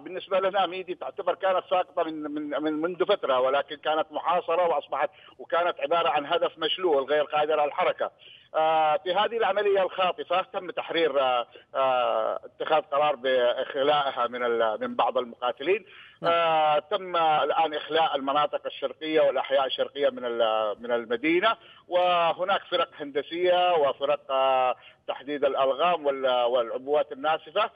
بالنسبة لنا ميدي تعتبر كانت ساقطة من من من منذ فترة ولكن كانت محاصرة واصبحت وكانت عبارة عن هدف مشلول غير قادر على الحركة. آه، في هذه العملية الخاطفة تم تحرير آه، آه، اتخاذ قرار باخلائها من من بعض المقاتلين نعم. تم الآن إخلاء المناطق الشرقية والأحياء الشرقية من من المدينة وهناك فرق هندسية وفرق تحديد الألغام والعبوات الناسفه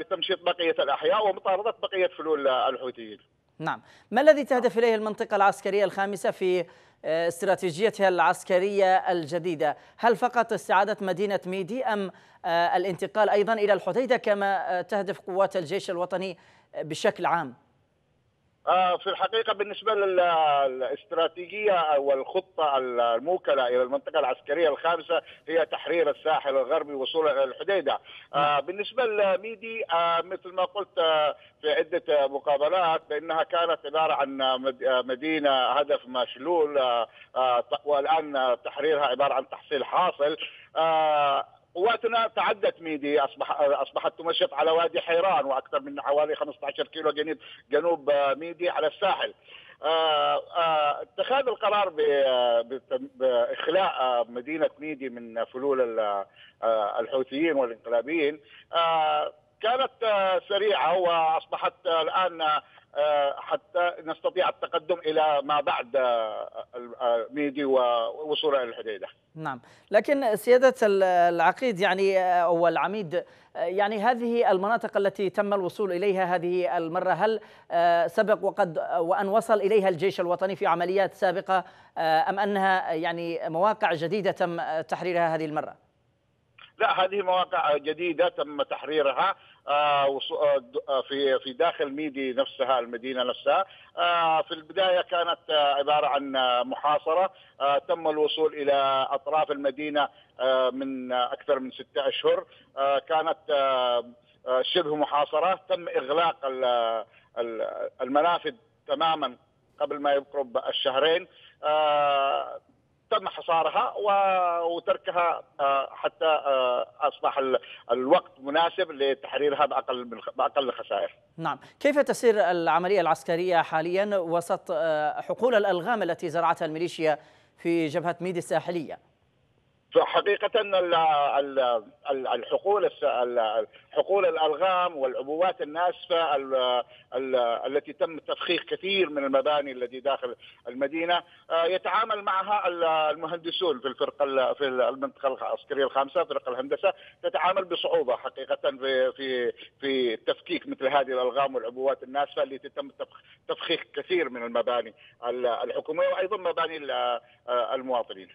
لتمشيط بقية الأحياء ومطاردة بقية فلول الحوثيين. نعم، ما الذي تهدف إليه المنطقة العسكرية الخامسة في استراتيجيتها العسكرية الجديدة؟ هل فقط استعادة مدينة ميدي أم آه، الانتقال أيضا إلى الحديدة كما آه، تهدف قوات الجيش الوطني بشكل عام؟ آه، في الحقيقة بالنسبة للاستراتيجية والخطة الموكلة إلى المنطقة العسكرية الخامسة هي تحرير الساحل الغربي وصولا إلى الحديدة نعم. بالنسبة لميدي مثل ما قلت في عدة مقابلات بأنها كانت عبارة عن مدينة هدف مشلول والآن تحريرها عبارة عن تحصيل حاصل قواتنا تعدت ميدي اصبح أصبحت تمشط على وادي حيران وأكثر من حوالي 15 كيلو جنوب جنوب ميدي على الساحل. آه، آه، اتخاذ القرار بإخلاء مدينة ميدي من فلول الحوثيين والانقلابيين كانت سريعة وأصبحت الآن آه، حتى نستطيع التقدم إلى ما بعد آه، آه، ميدي ووصولها إلى الحديدة. نعم، لكن سيادة العقيد يعني أو العميد يعني هذه المناطق التي تم الوصول إليها هذه المرة هل سبق وقد وأن وصل إليها الجيش الوطني في عمليات سابقة أم أنها يعني مواقع جديدة تم تحريرها هذه المرة؟ لا هذه مواقع جديدة تم تحريرها آه، آه، في في داخل ميدي نفسها المدينة نفسها. آه، في البداية كانت عبارة عن محاصرة. تم الوصول إلى أطراف المدينة من أكثر من ستة أشهر. كانت شبه محاصرة. تم إغلاق المنافذ تماما قبل ما يقرب الشهرين. تم حصارها وتركها آه، حتى آه، أصبح الوقت مناسب لتحريرها بأقل بأقل خسائر. نعم، كيف تسير العملية العسكرية حاليا وسط آه، حقول الألغام التي زرعتها الميليشيا في جبهة ميدي الساحلية؟ فحقيقة الحقول حقول الألغام والعبوات الناسفة التي تم تفخيخ كثير من المباني التي داخل المدينة آه، يتعامل معها المهندسون في الفرقة في المنطقة العسكرية الخامسة فرق الهندسة تتعامل بصعوبة حقيقة في في في تفكيك مثل هذه الألغام والعبوات الناسفة التي تم تفخيخ كثير من المباني الحكومية وأيضا مباني المواطنين.